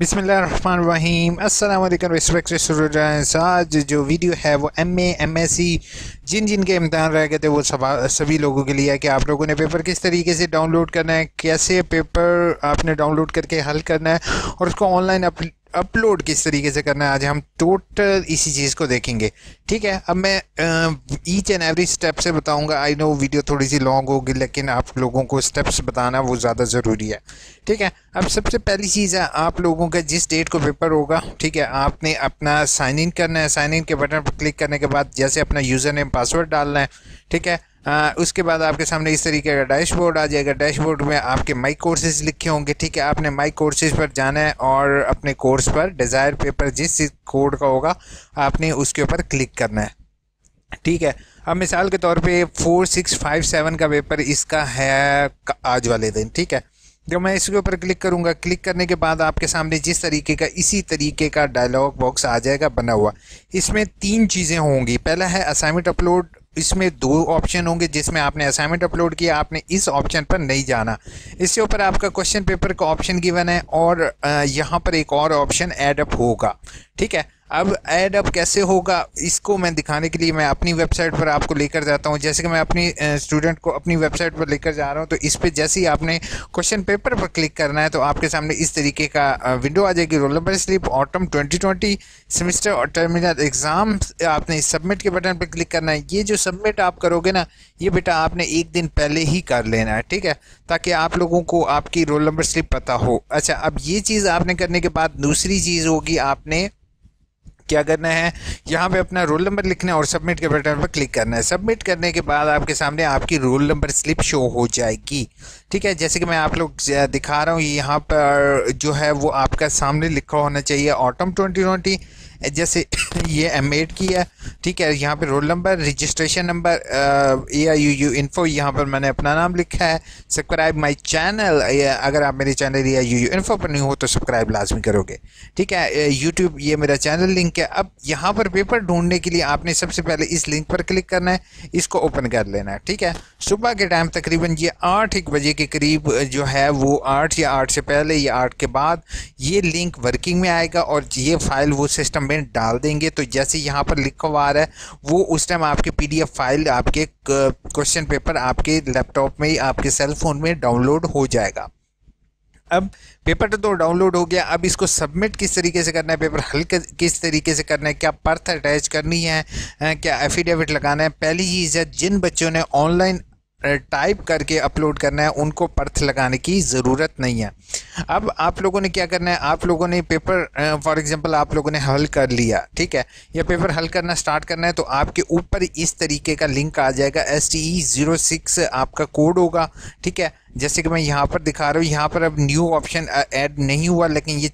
बिसमीम वालेकुम रिस्पेक्ट आज जो वीडियो है वो M A M S C जिन जिन के इम्तहान रह गए थे, वो सभी लोगों के लिए है कि आप लोगों ने पेपर किस तरीके से डाउनलोड करना है, कैसे पेपर आपने डाउनलोड करके हल करना है, और उसको ऑनलाइन अपलोड किस तरीके से करना है? आज हम टोटल इसी चीज़ को देखेंगे। ठीक है? अब मैं ईच एंड एवरी स्टेप से बताऊँगा। आई नो वीडियो थोड़ी सी लॉन्ग होगी, लेकिन आप लोगों को स्टेप्स बताना वो ज़्यादा ज़रूरी है। ठीक है? अब सबसे पहली चीज़ है, आप लोगों का जिस डेट को पेपर होगा, ठीक है? आपने अपना साइन इन करना है। साइन इन के बटन पर क्लिक करने के बाद जैसे अपना यूज़र नेम पासवर्ड डालना है, ठीक है? आ, उसके बाद आपके सामने इस तरीके का डैशबोर्ड आ जाएगा। डैशबोर्ड में आपके माई कोर्सेज लिखे होंगे ठीक है? आपने माई कोर्सेज पर जाना है और अपने कोर्स पर डिज़ायर पेपर जिस कोड का होगा आपने उसके ऊपर क्लिक करना है। ठीक है? अब मिसाल के तौर पे फोर सिक्स फाइव सेवन का पेपर इसका है आज वाले दिन ठीक है? जब मैं इसके ऊपर क्लिक करूँगा। क्लिक करने के बाद आपके सामने जिस तरीके का इसी तरीके का डायलॉग बॉक्स आ जाएगा बना हुआ। इसमें तीन चीज़ें होंगी। पहला है असाइनमेंट अपलोड इसमें दो ऑप्शन होंगे जिसमें आपने असाइनमेंट अपलोड किया, आपने इस ऑप्शन पर नहीं जाना। इसके ऊपर आपका क्वेश्चन पेपर का ऑप्शन गिवन है और यहाँ पर एक और ऑप्शन एडअप होगा। ठीक है? अब एड अप कैसे होगा, इसको मैं दिखाने के लिए मैं अपनी वेबसाइट पर आपको लेकर जाता हूँ। जैसे कि मैं अपनी स्टूडेंट को अपनी वेबसाइट पर लेकर जा रहा हूँ तो इस पर जैसे ही आपने क्वेश्चन पेपर पर क्लिक करना है तो आपके सामने इस तरीके का विंडो आ जाएगी। Roll number slip autumn 2020 semester और टर्मिनल एग्ज़ाम आपने सबमिट के बटन पर क्लिक करना है। ये जो सबमिट आप करोगे ना, ये बेटा आपने एक दिन पहले ही कर लेना है, ठीक है? ताकि आप लोगों को आपकी रोल नंबर स्लिप पता हो। अच्छा अब ये चीज़ आपने करने के बाद दूसरी चीज़ होगी आपने क्या करना है? यहाँ पे अपना रोल नंबर लिखना है और सबमिट के बटन पर क्लिक करना है। सबमिट करने के बाद आपके सामने आपकी रोल नंबर स्लिप शो हो जाएगी। ठीक है? जैसे कि मैं आप लोग दिखा रहा हूँ, यहाँ पर जो है वो आपका सामने लिखा होना चाहिए ऑटम ट्वेंटी जैसे ये एम एड की है, ठीक है, यहाँ पे roll number registration number A I U U info यहाँ पर मैंने अपना नाम लिखा है। सब्सक्राइब माय चैनल अगर आप मेरे channel A I U U info पर नहीं हो तो सब्सक्राइब लाजमी करोगे, ठीक है? यूट्यूब ये मेरा चैनल लिंक है। अब यहाँ पर पेपर ढूँढने के लिए आपने सबसे पहले इस लिंक पर क्लिक करना है, इसको ओपन कर लेना है, ठीक है? सुबह के टाइम तकरीबन ये आठ एक बजे के करीब जो है वो आठ या आठ से पहले या आठ के बाद ये लिंक वर्किंग में आएगा और ये फ़ाइल वो सिस्टम में डाल देंगे। तो जैसे यहाँ पर लिखा हुआ रहा है, वो उस टाइम आपके पीडीएफ फ़ाइल आपके क्वेश्चन पेपर आपके लैपटॉप में, आपके सेल में डाउनलोड हो जाएगा। अब पेपर तो डाउनलोड हो गया। अब इसको सबमिट किस तरीके से करना है? पेपर हल किस तरीके से करना है? क्या पर्थ अटैच करनी है? क्या एफिडेविट लगाना है? पहली चीज़ है, जिन बच्चों ने ऑनलाइन टाइप करके अपलोड करना है, उनको पर्थ लगाने की ज़रूरत नहीं है। अब आप लोगों ने क्या करना है, आप लोगों ने पेपर फॉर एग्जांपल आप लोगों ने हल कर लिया, ठीक है? या पेपर हल करना स्टार्ट करना है तो आपके ऊपर इस तरीके का लिंक आ जाएगा S T E zero six आपका कोड होगा, ठीक है? जैसे कि मैं यहाँ पर दिखा रहा हूँ, यहाँ पर अब न्यू ऑप्शन ऐड नहीं हुआ, लेकिन ये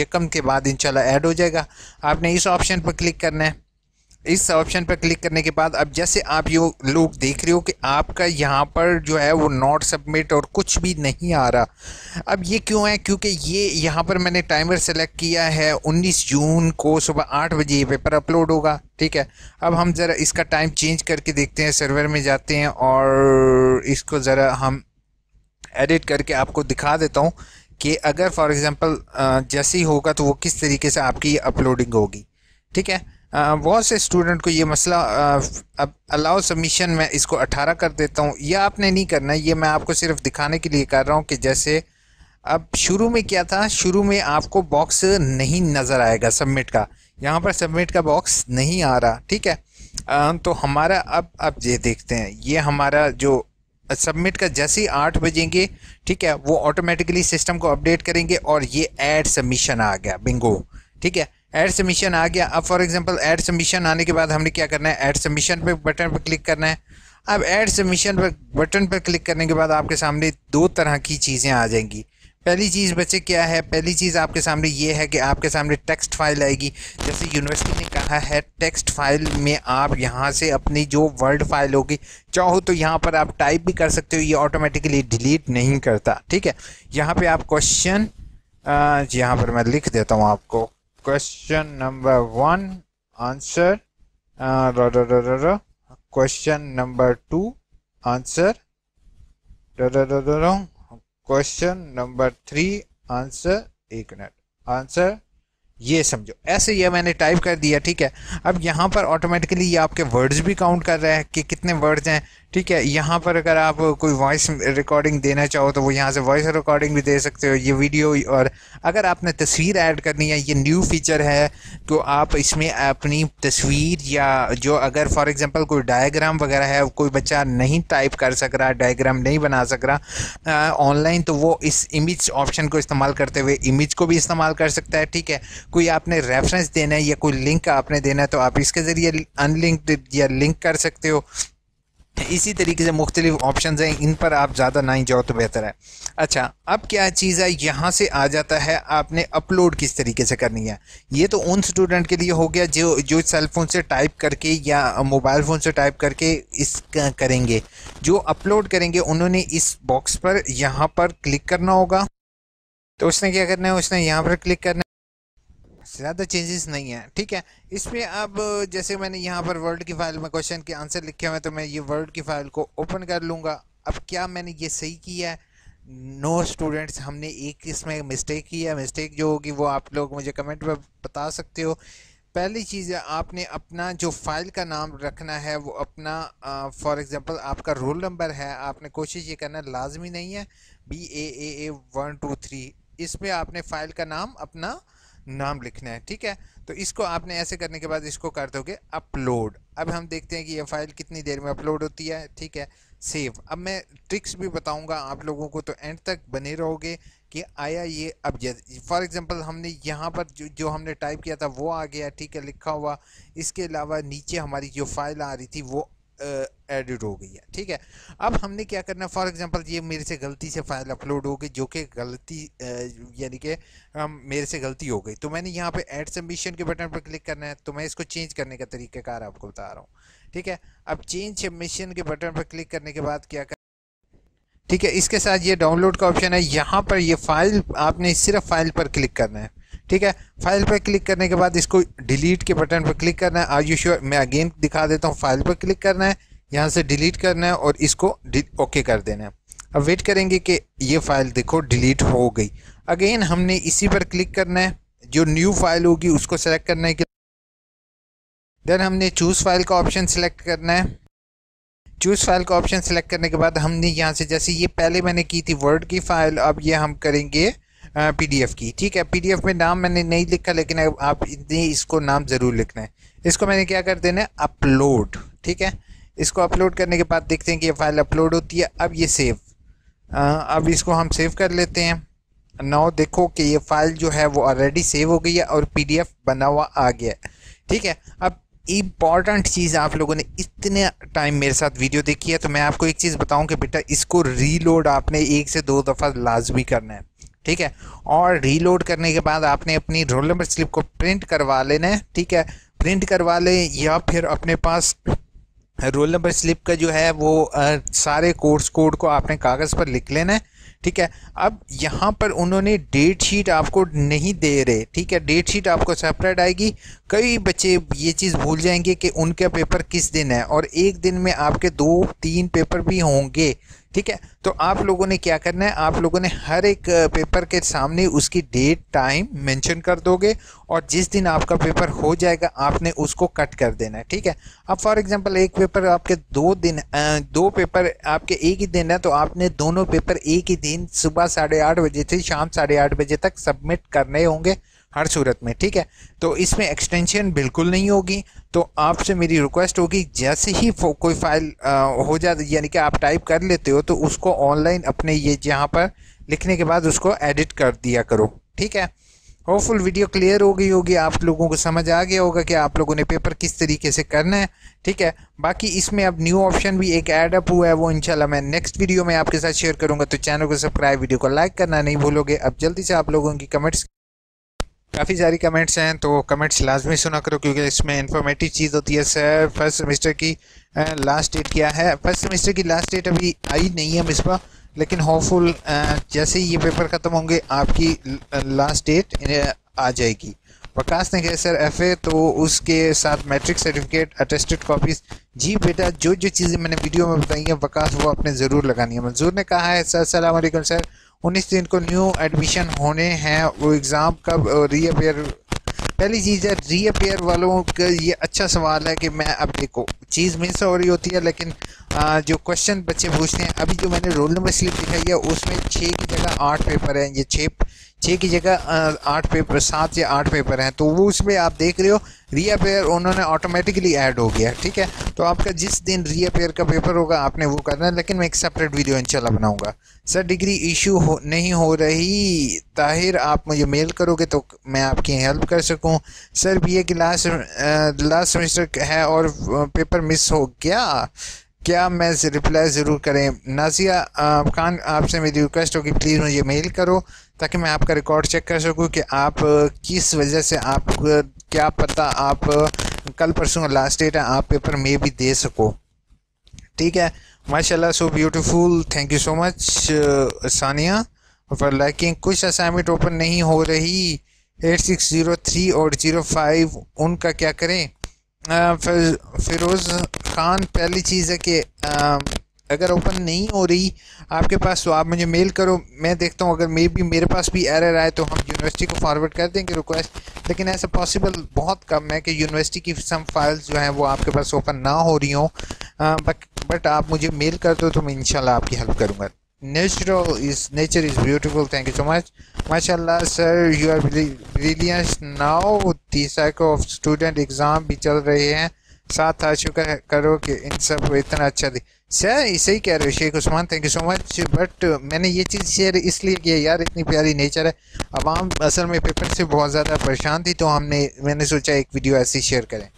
यकम के बाद इंशाल्लाह ऐड हो जाएगा। आपने इस ऑप्शन पर क्लिक करना है। इस ऑप्शन पर क्लिक करने के बाद, अब जैसे आप ये लोग देख रहे हो कि आपका यहाँ पर जो है वो नॉट सबमिट और कुछ भी नहीं आ रहा। अब ये क्यों है? क्योंकि ये यहाँ पर मैंने टाइमर सेलेक्ट किया है 19 जून को सुबह आठ बजे ये पेपर अपलोड होगा, ठीक है? अब हम ज़रा इसका टाइम चेंज करके देखते हैं सर्वर में जाते हैं और इसको ज़रा हम एडिट करके आपको दिखा देता हूँ कि अगर फॉर एग्ज़ाम्पल जैसे ही होगा तो वो किस तरीके से आपकी अपलोडिंग होगी, ठीक है? बहुत से स्टूडेंट को ये मसला अब अलाउ सबमिशन में इसको 18 कर देता हूँ। यह आपने नहीं करना, ये मैं आपको सिर्फ़ दिखाने के लिए कर रहा हूँ कि जैसे अब शुरू में क्या था? शुरू में आपको बॉक्स नहीं नज़र आएगा सबमिट का। यहाँ पर सबमिट का बॉक्स नहीं आ रहा, ठीक है? तो हमारा अब अब ये देखते हैं। ये हमारा जो सबमिट का जैसे ही आठ बजेंगे, ठीक है? वो ऑटोमेटिकली सिस्टम को अपडेट करेंगे और ये ऐड सबमिशन आ गया बिंगो ठीक है? ऐड सबमिशन आ गया। अब फॉर एग्जांपल एड सबमिशन आने के बाद हमने क्या करना है? एड सबमिशन पे बटन पर क्लिक करना है। अब एड सबमिशन पर बटन पर क्लिक करने के बाद आपके सामने दो तरह की चीज़ें आ जाएँगी। पहली चीज़ बच्चे क्या है? पहली चीज़ आपके सामने ये है कि आपके सामने टेक्स्ट फ़ाइल आएगी। जैसे यूनिवर्सिटी ने कहा है टेक्स्ट फ़ाइल में आप यहाँ से अपनी जो वर्ड फ़ाइल होगी, चाहो तो यहाँ पर आप टाइप भी कर सकते हो। ये ऑटोमेटिकली डिलीट नहीं करता, ठीक है? यहाँ पे आप क्वेश्चन यहाँ पर मैं लिख देता हूँ आपको। Question number one answer uh, question number two answer question number three answer एक मिनट आंसर ये समझो ऐसे ये मैंने टाइप कर दिया ठीक है अब यहाँ पर ऑटोमेटिकली ये आपके वर्ड्स भी काउंट कर रहा है कि कितने वर्ड्स हैं ठीक है, यहाँ पर अगर आप कोई वॉइस रिकॉर्डिंग देना चाहो तो वो यहाँ से वॉइस रिकॉर्डिंग भी दे सकते हो, ये वीडियो और अगर आपने तस्वीर ऐड करनी है, ये न्यू फीचर है तो आप इसमें अपनी तस्वीर या जो अगर फॉर एग्जांपल कोई डायग्राम वगैरह है, कोई बच्चा नहीं टाइप कर सक रहा डायग्राम नहीं बना सक रहा ऑनलाइन तो वो इस इमेज ऑप्शन को इस्तेमाल करते हुए इमेज को भी इस्तेमाल कर सकता है, ठीक है। कोई आपने रेफरेंस देना है या कोई लिंक आपने देना है तो आप इसके ज़रिए अनलिंक्ड या लिंक कर सकते हो। इसी तरीके से मुख्तलिफ़ ऑप्शन हैं। इन पर आप ज़्यादा ना ही जाओ तो बेहतर है। अच्छा अब क्या चीज़ है? यहाँ से आ जाता है, आपने अपलोड किस तरीके से करनी है? ये तो उन स्टूडेंट के लिए हो गया जो जो सेल फ़ोन से टाइप करके या मोबाइल फ़ोन से टाइप करके इस करेंगे। जो अपलोड करेंगे, उन्होंने इस बॉक्स पर यहाँ पर क्लिक करना होगा। तो उसने क्या करना है? उसने यहाँ पर क्लिक करना ज़्यादा चेंजेस नहीं है, ठीक है? इसमें अब, जैसे मैंने यहाँ पर वर्ड की फ़ाइल में क्वेश्चन के आंसर लिखे हुए हैं तो मैं ये वर्ड की फ़ाइल को ओपन कर लूँगा। अब क्या मैंने ये सही किया है? नो no स्टूडेंट्स हमने एक इसमें मिस्टेक की है। मिस्टेक जो होगी, वो आप लोग मुझे कमेंट में बता सकते हो। पहली चीज़ है, आपने अपना जो फ़ाइल का नाम रखना है, वो अपना फॉर एग्ज़ाम्पल आपका रोल नंबर है। आपने कोशिश ये करना, लाजमी नहीं है। B A A A one two three इसमें आपने फ़ाइल का नाम अपना नाम लिखना है, ठीक है? तो इसको आपने ऐसे करने के बाद इसको कर दोगे अपलोड। अब हम देखते हैं कि ये फ़ाइल कितनी देर में अपलोड होती है, ठीक है? सेव। अब मैं ट्रिक्स भी बताऊँगा आप लोगों को तो एंड तक बने रहोगे कि आया ये, अब फॉर एग्जांपल हमने यहाँ पर जो जो हमने टाइप किया था वो आ गया, ठीक है? लिखा हुआ। इसके अलावा नीचे हमारी जो फ़ाइल आ रही थी वो एडिट हो गई है, ठीक है? अब हमने क्या करना फॉर एग्जांपल ये मेरे से गलती से फ़ाइल अपलोड हो गई, जो कि गलती यानी कि मेरे से गलती हो गई। तो मैंने यहाँ पे ऐड सबमिशन के बटन पर क्लिक करना है तो मैं इसको चेंज करने का तरीक़ाकार आपको बता रहा हूँ, ठीक है? अब चेंज सबमिशन के बटन पर क्लिक करने के बाद क्या कर, ठीक है? इसके साथ ये डाउनलोड का ऑप्शन है। यहाँ पर ये फ़ाइल आपने सिर्फ़ फ़ाइल पर क्लिक करना है। ठीक है? फ़ाइल पर क्लिक करने के बाद इसको डिलीट के बटन पर क्लिक करना है। आर यू श्योर मैं अगेन दिखा देता हूँ। फ़ाइल पर क्लिक करना है। यहाँ से डिलीट करना है और इसको ओके कर देना है। अब वेट करेंगे कि ये फ़ाइल देखो डिलीट हो गई। अगेन हमने इसी पर क्लिक करना है। जो न्यू फ़ाइल होगी उसको सेलेक्ट करना है देन हमने चूज़ फ़ाइल का ऑप्शन सेलेक्ट करना है। चूज़ फ़ाइल का ऑप्शन सेलेक्ट करने के बाद हमने यहाँ से जैसे ये पहले मैंने की थी वर्ड की फ़ाइल अब ये हम करेंगे पीडीएफ की। ठीक है पीडीएफ में नाम मैंने नहीं लिखा, लेकिन आप इतनी इसको नाम ज़रूर लिखना है। इसको मैंने क्या कर देना है? अपलोड ठीक है? इसको अपलोड करने के बाद देखते हैं कि ये फ़ाइल अपलोड होती है। अब ये सेव अब इसको हम सेव कर लेते हैं। नाउ देखो कि ये फ़ाइल जो है वो ऑलरेडी सेव हो गई है और पीडीएफ बना हुआ आ गया है। ठीक है? अब इंपॉर्टेंट चीज़ आप लोगों ने इतने टाइम मेरे साथ वीडियो देखी है तो मैं आपको एक चीज़ बताऊँ कि बेटा इसको रीलोड आपने एक से दो दफ़ा लाजमी करना है। ठीक है? और रीलोड करने के बाद आपने अपनी रोल नंबर स्लिप को प्रिंट करवा लेना है ठीक है? प्रिंट करवा लें या फिर अपने पास रोल नंबर स्लिप का जो है वो आ, सारे कोर्स कोड को आपने कागज़ पर लिख लेना है ठीक है? अब यहाँ पर उन्होंने डेट शीट आपको नहीं दे रहे ठीक है? डेट शीट आपको सेपरेट आएगी। कई बच्चे ये चीज़ भूल जाएँगे कि उनका पेपर किस दिन है? और एक दिन में आपके दो तीन पेपर भी होंगे। ठीक है? तो आप लोगों ने क्या करना है? आप लोगों ने हर एक पेपर के सामने उसकी डेट टाइम मेंशन कर दोगे और जिस दिन आपका पेपर हो जाएगा, आपने उसको कट कर देना है, ठीक है? अब फॉर एग्जांपल एक पेपर आपके दो दिन दो पेपर आपके एक ही दिन है तो आपने दोनों पेपर एक ही दिन सुबह साढ़े आठ बजे से शाम साढ़े आठ बजे तक सबमिट करने होंगे। हर सूरत में, ठीक है? तो इसमें एक्सटेंशन बिल्कुल नहीं होगी। तो आपसे मेरी रिक्वेस्ट होगी, जैसे ही कोई फ़ाइल हो जाती यानी कि आप टाइप कर लेते हो तो उसको ऑनलाइन अपने ये जहाँ पर लिखने के बाद उसको एडिट कर दिया करो, ठीक है? होपफुल वीडियो क्लियर हो गई होगी, आप लोगों को समझ आ गया होगा कि आप लोगों ने पेपर किस तरीके से करना है, ठीक है? बाकी इसमें अब न्यू ऑप्शन भी एक ऐड अप हुआ है, वो इंशाल्लाह मैं नेक्स्ट वीडियो में आपके साथ शेयर करूँगा तो चैनल को सब्सक्राइब वीडियो को लाइक करना नहीं भूलोगे। अब जल्दी से आप लोगों की कमेंट्स काफ़ी सारी कमेंट्स हैं तो कमेंट्स लाजमी सुना करो, क्योंकि इसमें इन्फॉर्मेटिव चीज़ होती है सर फ़र्स्ट सेमेस्टर की लास्ट डेट क्या है? फ़र्स्ट सेमेस्टर की लास्ट डेट अभी आई नहीं है मिसबा, लेकिन होपफुल जैसे ही ये पेपर ख़त्म होंगे, आपकी लास्ट डेट आ जाएगी। वकास ने कहा सर एफ़ ए तो उसके साथ मैट्रिक सर्टिफिकेट अटेस्टेड कॉपीज़ जी बेटा जो जो चीज़ें मैंने वीडियो में बताई हैं वकास वो आपने ज़रूर लगानी है। मंजूर ने कहा है सर सलाम सर उन्नीस दिन को न्यू एडमिशन होने हैं। वो एग्ज़ाम कब रीअपेयर पहली चीज़ है रीअपेयर वालों का ये अच्छा सवाल है कि मैं अब देखो चीज़ मिस हो रही होती है लेकिन आ, जो क्वेश्चन बच्चे पूछते हैं अभी जो मैंने रोल नंबर स्लिप दिखाई है उसमें छः की जगह आठ पेपर हैं ये छः छः की जगह आठ पेपर सात या आठ पेपर हैं तो वो उसमें आप देख रहे हो रीअपेयर उन्होंने ऑटोमेटिकली ऐड हो गया, ठीक है? तो आपका जिस दिन रीअपेयर का पेपर होगा, आपने वो करना है, लेकिन मैं एक सेपरेट वीडियो इंशाल्लाह बनाऊँगा। सर डिग्री इशू हो, नहीं हो रही, ताहिर आप मुझे मेल करोगे तो मैं आपकी हेल्प कर सकूँ। सर बी की लास्ट लास्ट सेमेस्टर है और पेपर मिस हो गया? क्या मैं रिप्लाई ज़रूर करें। नाजिया खान, आपसे मेरी रिक्वेस्ट होगी प्लीज़ मुझे मेल करो ताकि मैं आपका रिकॉर्ड चेक कर सकूँ कि आप, किस वजह से आप, क्या पता आप, कल परसों लास्ट डेट है, आप पेपर में भी दे सको। ठीक है? माशाल्लाह so beautiful thank you so much Sania for liking कुछ असाइनमेंट ओपन नहीं हो रही। एट सिक्स ज़ीरो थ्री और ज़ीरो फाइव उनका क्या करें? फिरोज़ खान, पहली चीज़ है कि अगर ओपन नहीं हो रही आपके पास तो आप मुझे मेल करो। मैं देखता हूँ, अगर मे भी मेरे पास भी एरर आए तो हम यूनिवर्सिटी को फॉरवर्ड कर देंगे रिक्वेस्ट लेकिन ऐसा पॉसिबल बहुत कम है कि यूनिवर्सिटी की सम फाइल्स जो हैं, वो आपके पास ओपन ना हो रही हों। बट बट आप मुझे मेल कर दो तो मैं इंशाल्लाह आपकी हेल्प करूँगा। Natural is nature is beautiful thank you so much माशाल्लाह sir you are brilliance now the of student exam भी चल रहे हैं। साथ आ शुक्र करो कि इन सबको इतना अच्छा दी। सर, इसे ही कह रहे हो, Shaikh Usman thank you so much but मैंने ये चीज़ शेयर इसलिए किया यार, इतनी प्यारी नेचर है। आवाम असल में पेपर से बहुत ज़्यादा परेशान थी तो हमने, मैंने सोचा एक वीडियो ऐसी शेयर करें।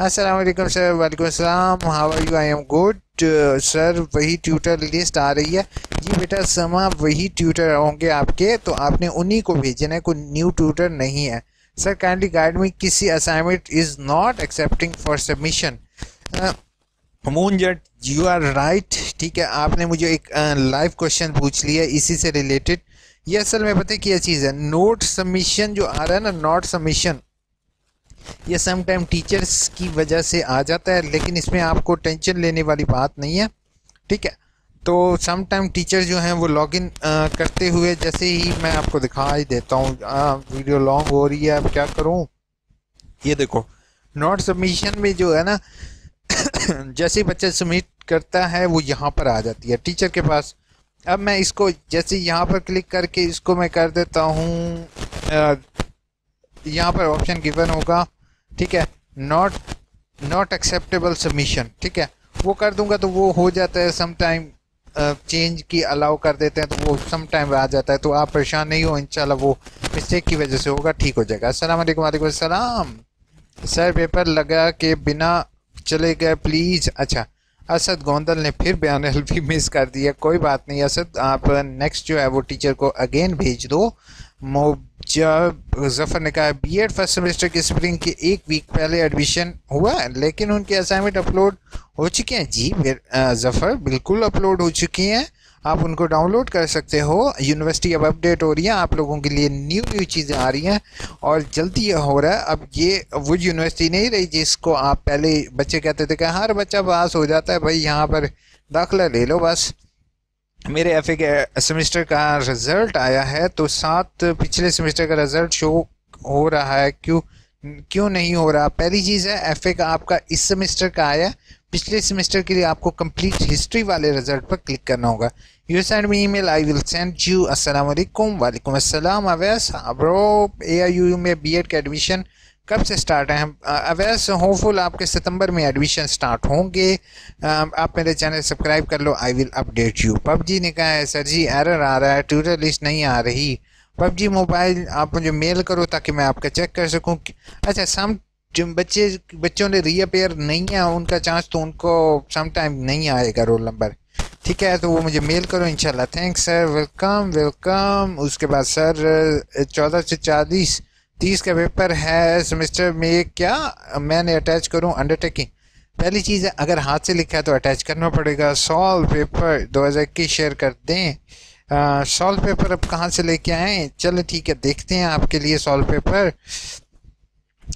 वालेकुम, सर, वालेकुम अस्सलाम how are you I am good sir, वही ट्यूटर लिस्ट आ रही है। जी बेटा, समा, वही ट्यूटर होंगे आपके तो आपने उन्हीं को भेजना है, कोई न्यू ट्यूटर नहीं है। सर काइंडली गाइड मी किसी assignment is not accepting for submission Moon Jutt you are right ठीक है आपने मुझे एक लाइव uh, क्वेश्चन पूछ लिया इसी से रिलेटेड ये असल में पता क्या चीज़ है? नोट सबमिशन जो आ रहा है ना नोट सबमिशन ये सम टाइम टीचर्स की वजह से आ जाता है लेकिन इसमें आपको टेंशन लेने वाली बात नहीं है। ठीक है तो सम टाइम टीचर जो हैं वो लॉगिन करते हुए जैसे ही मैं आपको दिखा ही देता हूँ वीडियो लॉन्ग हो रही है, अब क्या करूँ? ये देखो नोट सबमिशन में जो है ना, जैसे ही बच्चा सबमिट करता है, वो यहाँ पर आ जाती है टीचर के पास। अब मैं इसको जैसे यहाँ पर क्लिक करके इसको मैं कर देता हूँ यहाँ पर ऑप्शन गिवन होगा, ठीक है? नॉट नॉट एक्सेप्टेबल सबमिशन ठीक है? वो कर दूँगा तो वो हो जाता है सम टाइम चेंज की अलाउ कर देते हैं तो वो सम टाइम आ जाता है तो आप परेशान नहीं हो इनशाला वो मिस्टेक की वजह से होगा, ठीक हो जाएगा। असल वालेकुम सलाम सर पेपर लगा के बिना चले गए प्लीज़ अच्छा असद गोंदल ने फिर बयान हल्फी मिस कर दिया। कोई बात नहीं, असद, आप नेक्स्ट जो है वो टीचर को अगेन भेज दो। जफ़र ने कहा बी एड फ़र्स्ट सेमेस्टर के स्प्रिंग के एक वीक पहले एडमिशन हुआ, लेकिन उनके असाइनमेंट अपलोड हो चुके हैं। जी जफ़र, बिल्कुल अपलोड हो चुकी हैं। आप उनको डाउनलोड कर सकते हो। यूनिवर्सिटी अब अपडेट हो रही है। आप लोगों के लिए न्यू न्यू चीज़ें आ रही हैं। और जल्दी ये हो रहा है। अब ये वो यूनिवर्सिटी नहीं रही जिसको आप पहले बच्चे कहते थे कि हर बच्चा पास हो जाता है, भाई यहाँ पर दाखिला ले लो बस। मेरे एफ़ के सेमेस्टर का रिज़ल्ट आया है तो सात, पिछले सेमेस्टर का रिज़ल्ट शो हो रहा है। क्यों क्यों नहीं हो रहा? पहली चीज़ है एफए का आपका इस सेमेस्टर का आया। पिछले सेमेस्टर के लिए आपको कंप्लीट हिस्ट्री वाले रिज़ल्ट पर क्लिक करना होगा। You send me email I will send you अस्सलाम वालेकुम वालेकुम अस्सलाम Awais bro A I U में बीएड का एडमिशन कब से स्टार्ट है? अवैस होपफुल आपके सितंबर में एडमिशन स्टार्ट होंगे। आप मेरे चैनल सब्सक्राइब कर लो. I will update you PUBG ने कहा है, सर जी एरर आ रहा है. ट्यूटर लिस्ट नहीं आ रही. पबजी मोबाइल आप मुझे मेल करो ताकि मैं आपका चेक कर सकूँ। अच्छा सम जो बच्चे, बच्चों ने रीअपेयर नहीं है उनका चांस तो उनको सम टाइम नहीं आएगा रोल नंबर ठीक है तो वो मुझे मेल करो, इंशाल्लाह। थैंक्स सर वेलकम वेलकम उसके बाद सर चौदह से चालीस, तीस का पेपर है। सेमेस्टर में क्या, मैंने अटैच करूँ? अंडरटेकिंग पहली चीज़ है, अगर हाथ से लिखा है तो अटैच करना पड़ेगा। सॉल्व पेपर दो हज़ार इक्कीस शेयर कर दें। सॉल्व पेपर अब कहाँ से लेके आए? चलो, ठीक है, देखते हैं आपके लिए सॉल्व पेपर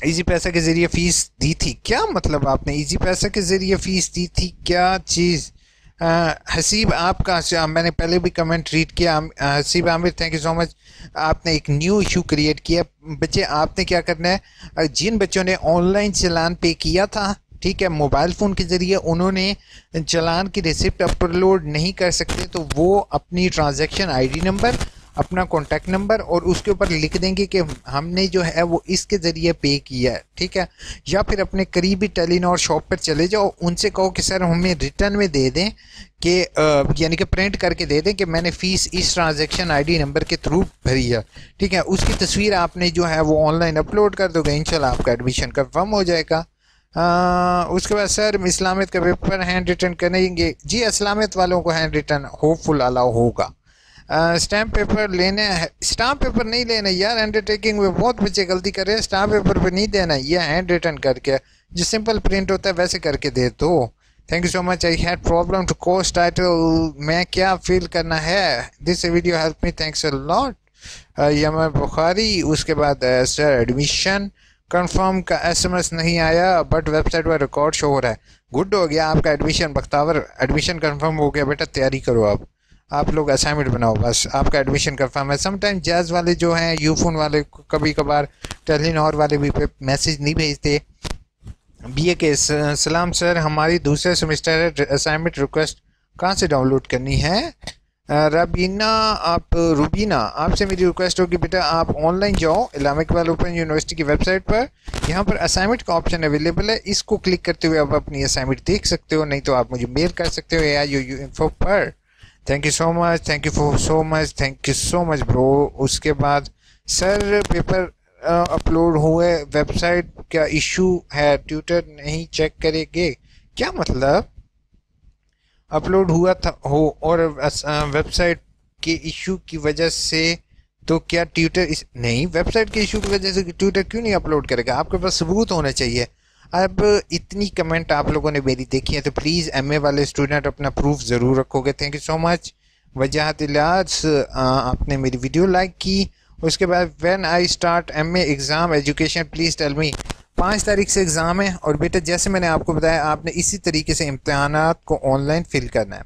इजी पैसा के ज़रिए फ़ीस दी थी। क्या मतलब आपने इजी पैसा के ज़रिए फ़ीस दी थी? क्या चीज़? हसीब आपका मैंने पहले भी कमेंट रीड किया। Haseeb Aamir thank you so much आपने एक न्यू इशू क्रिएट किया। बच्चे, आपने क्या करना है? जिन बच्चों ने ऑनलाइन चलान पे किया था, ठीक है मोबाइल फ़ोन के ज़रिए उन्होंने चलान की रिसिप्ट अपलोड नहीं कर सकते तो वो अपनी ट्रांजैक्शन आईडी नंबर अपना कॉन्टैक्ट नंबर और उसके ऊपर लिख देंगे कि हमने जो है वो इसके ज़रिए पे किया है ठीक है? या फिर अपने करीबी टेलीनॉर शॉप पर चले जाओ उनसे कहो कि सर हमें रिटर्न में दे दें कि यानी कि प्रिंट करके दे दें कि मैंने फ़ीस इस ट्रांजेक्शन आईडी नंबर के थ्रू भरी है ठीक है? उसकी तस्वीर आपने जो है वो ऑनलाइन अपलोड कर दोगे इंशाल्लाह आपका एडमिशन कन्फर्म हो जाएगा। आ, उसके बाद सर इस्लामियत का पेपर हैंड रिटर्न करेंगे। जी इस्लामियत वालों को हैंड रिटर्न होपफुल अलाउ होगा। स्टैम्प पेपर लेने स्टाम्प पेपर नहीं लेना यार अंडरटेकिंग में बहुत बच्चे गलती कर रहे हैं। स्टाम्प पेपर पे नहीं देना, ये हैंड रिटर्न करके। जो सिंपल प्रिंट होता है, वैसे करके दे दो। Thank you so much I had problem to course title मैं क्या फील करना है? This video help me thanks a lot Yaman Bukhari, उसके बाद सर एडमिशन कंफर्म का एसएमएस नहीं आया बट वेबसाइट पर रिकॉर्ड शो हो रहा है। गुड हो गया आपका एडमिशन बख्तावर। एडमिशन कंफर्म हो गया, बेटा। तैयारी करो आप। आप लोग असाइनमेंट बनाओ, बस आपका एडमिशन कंफर्म है। समटाइम जैज़ वाले जो हैं यूफोन वाले कभी कभार टेलीनॉर वाले भी मैसेज नहीं भेजते। बी ए के सलाम सर, हमारी दूसरे सेमेस्टर असाइनमेंट रिक्वेस्ट कहाँ से डाउनलोड करनी है? रबीना, आप, रूबीना, आपसे मेरी रिक्वेस्ट होगी, बेटा आप ऑनलाइन जाओ, इलामिक वाल ओपन यूनिवर्सिटी की वेबसाइट पर। यहाँ पर असाइनमेंट का ऑप्शन अवेलेबल है, इसको क्लिक करते हुए आप अपनी असाइनमेंट देख सकते हो, नहीं तो आप मुझे मेल कर सकते हो या यू यू इन्फो पर। Thank you so much thank you for so much thank you so much bro उसके बाद सर पेपर अपलोड हुए वेबसाइट का इशू है। ट्विटर नहीं चेक करेंगे। क्या मतलब? अपलोड हुआ था, हो, और वेबसाइट के इशू की वजह से तो क्या ट्विटर इस, नहीं वेबसाइट के इशू की वजह से ट्विटर क्यों नहीं अपलोड करेगा? आपके पास सबूत होना चाहिए। अब इतनी कमेंट आप लोगों ने मेरी देखी है तो प्लीज़ एमए वाले स्टूडेंट अपना प्रूफ ज़रूर रखोगे। Thank you so much Wajahat Ilaj आपने मेरी वीडियो लाइक की। उसके बाद when I start MA exam education please tell me पाँच तारीख से एग्ज़ाम है और बेटा जैसे मैंने आपको बताया, आपने इसी तरीके से इम्तहान को ऑनलाइन फिल करना है।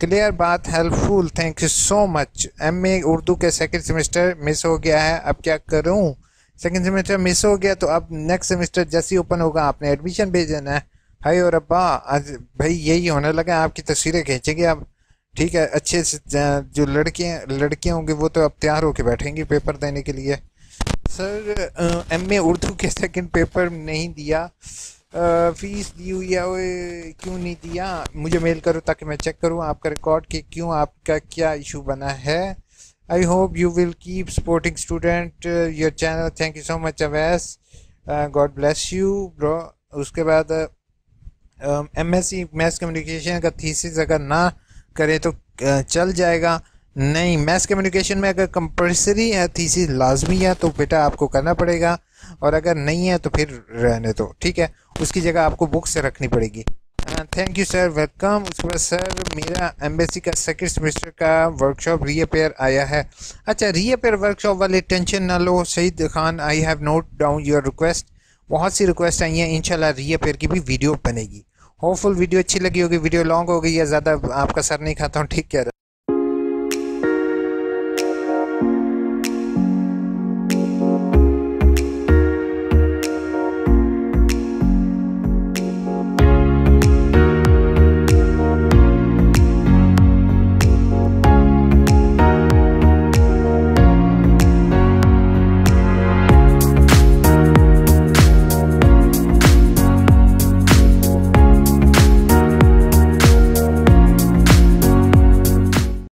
क्लियर बात helpful thank you so much M Urdu के सेकेंड सेमेस्टर मिस हो गया है, अब क्या करूँ? सेकेंड सेमेस्टर मिस हो गया तो अब नेक्स्ट सेमेस्टर जैसे ही ओपन होगा, आपने एडमिशन भेज देना है। हाई और अब्बा, आज भाई यही होने लगा आपकी तस्वीरें खींचेंगे आप। ठीक है, अच्छे से जो लड़के, लड़कियाँ होंगे, वो तो अब तैयार होकर बैठेंगी पेपर देने के लिए। सर एम ए उर्दू के सेकंड पेपर नहीं दिया। फ़ीस दी हुई है क्यों नहीं दिया? मुझे मेल करो ताकि मैं चेक करूँ आपका रिकॉर्ड कि क्यों आपका क्या इशू बना है? You will keep supporting student uh, your channel. Thank you so much Avas. Uh, God bless you bro. उसके बाद M S C maths communication का थीसिस अगर ना करें तो uh, चल जाएगा नहीं मैथ्स कम्युनिकेशन में अगर कंपलसरी है थीसिस लाजमी है तो बेटा आपको करना पड़ेगा और अगर नहीं है तो फिर रहने दो ठीक है उसकी जगह आपको बुक से रखनी पड़ेगी थैंक यू सर वेलकम उसके बाद सर मेरा एम्बेसी का सेकेंड सेमेस्टर का वर्कशॉप रीअपेयर आया है। अच्छा रीअपेयर वर्कशॉप वाले टेंशन ना लो। Saeed Khan I have note down your request बहुत सी रिक्वेस्ट आई हैं। इंशाल्लाह रीअपेयर की भी वीडियो बनेगी। होपफुल वीडियो अच्छी लगी होगी। वीडियो लॉन्ग हो गई या ज़्यादा आपका सर नहीं खाता हूँ, ठीक कह रहा?